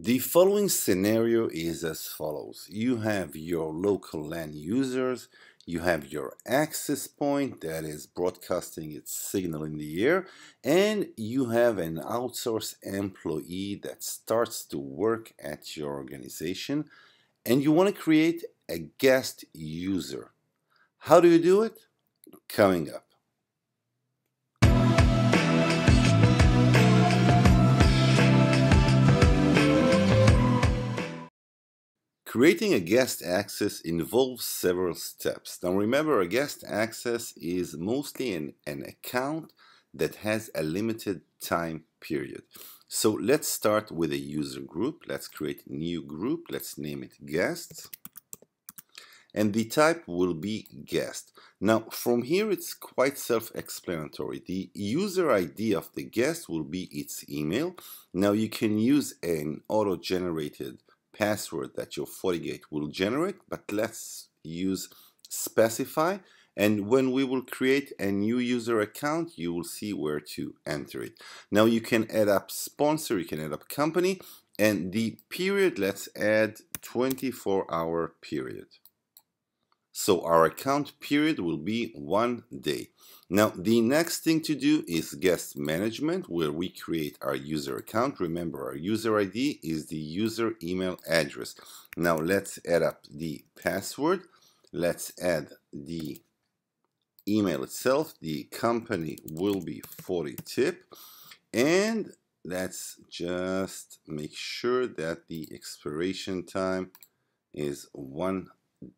The following scenario is as follows. You have your local LAN users, you have your access point that is broadcasting its signal in the air, and you have an outsourced employee that starts to work at your organization, and you want to create a guest user. How do you do it? Coming up. Creating a guest access involves several steps. Now remember, a guest access is mostly an, an account that has a limited time period. So let's start with a user group. Let's create a new group. Let's name it guests. And the type will be guest. Now from here it's quite self-explanatory. The user ID of the guest will be its email. Now you can use an auto-generated password that your FortiGate will generate, but let's use specify. And when we will create a new user account, you will see where to enter it. Now you can add up sponsor, you can add up company, and the period, let's add 24 hour period. So our account period will be one day. Now, the next thing to do is guest management, where we create our user account. Remember, our user ID is the user email address. Now, let's add up the password. Let's add the email itself. The company will be Forti Tip. And let's just make sure that the expiration time is one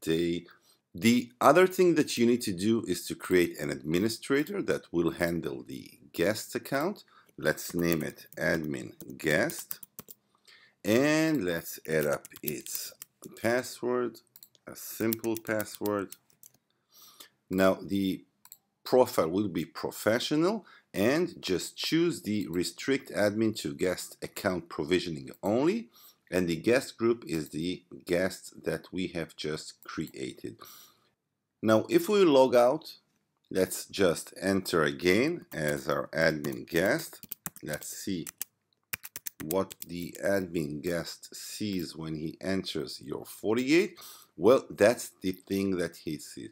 day the other thing that you need to do is to create an administrator that will handle the guest account. Let's name it admin guest. And let's add up its password, a simple password. Now the profile will be professional and just choose the restrict admin to guest account provisioning only and the guest group is the guest that we have just created. Now if we log out, let's just enter again as our admin guest. Let's see what the admin guest sees when he enters your FortiGate. Well, that's the thing that he sees.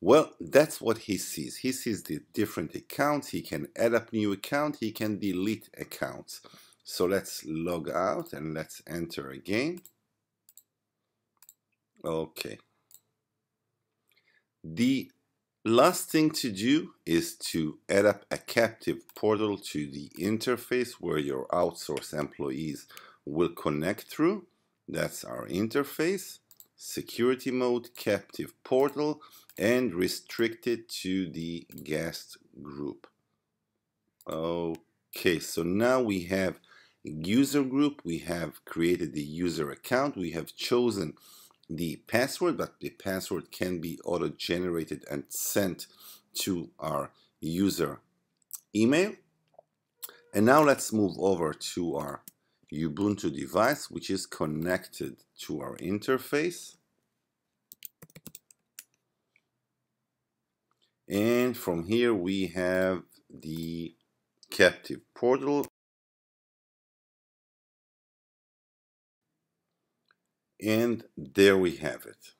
Well, that's what he sees. He sees the different accounts. He can add up new account. He can delete accounts. So let's log out and let's enter again. Okay. The last thing to do is to add up a captive portal to the interface where your outsource employees will connect through. That's our interface, security mode, captive portal, and restricted to the guest group. Okay, so now we have user group, we have created the user account, we have chosen the password, but the password can be auto-generated and sent to our user email. And now let's move over to our Ubuntu device, which is connected to our interface. And from here we have the captive portal And there we have it.